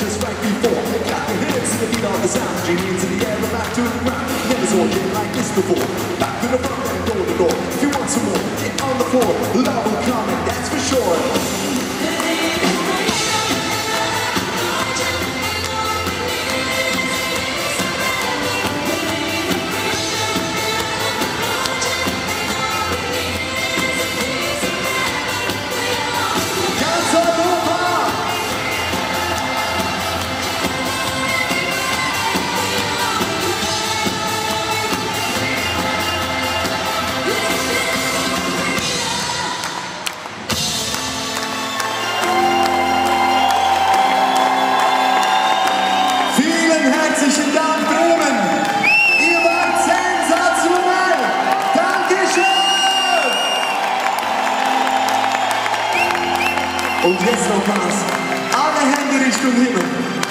just right before? Got your hands to the beat of the sound, your hands in the air and back to the ground. Never saw you like this before. Back to the front and door to door. If you want some more, get on the floor. Love Und jetzt noch was. Alle Hände Richtung Himmel.